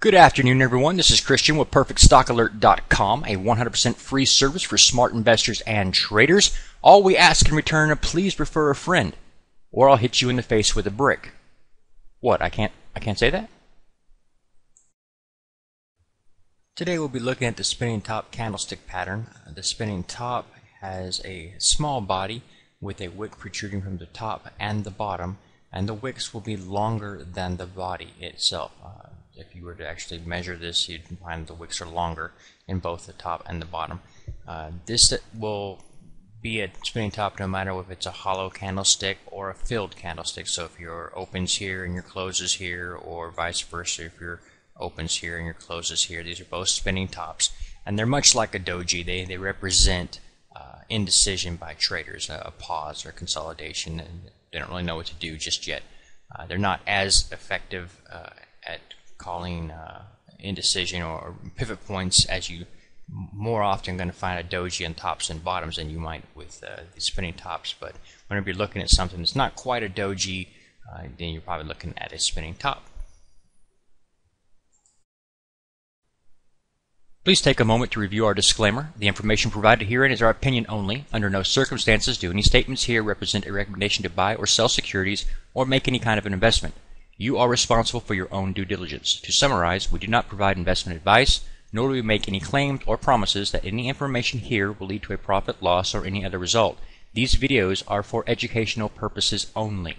Good afternoon, everyone. This is Christian with PerfectStockAlert.com, a 100% free service for smart investors and traders. All we ask in return is please refer a friend, or I'll hit you in the face with a brick. What? I can't. I can't say that. Today we'll be looking at the spinning top candlestick pattern. The spinning top has a small body with a wick protruding from the top and the bottom, and the wicks will be longer than the body itself. Uh, if you were to actually measure this, you'd find the wicks are longer in both the top and the bottom. Uh, this will be a spinning top no matter if it's a hollow candlestick or a filled candlestick. So if your opens here and your closes here, or vice versa, if your opens here and your closes here, these are both spinning tops. And they're much like a doji. They, they represent uh, indecision by traders, a, a, pause or consolidation, and they don't really know what to do just yet. Uh, they're not as effective uh, at calling uh, indecision or pivot points as you more often going to find a doji on tops and bottoms than you might with uh, the spinning tops. But whenever you're looking at something that's not quite a doji, uh, then you're probably looking at a spinning top. Please take a moment to review our disclaimer. The information provided herein is our opinion only. Under no circumstances do any statements here represent a recommendation to buy or sell securities or make any kind of an investment. You are responsible for your own due diligence. To summarize, we do not provide investment advice, nor do we make any claims or promises that any information here will lead to a profit, loss, or any other result. These videos are for educational purposes only.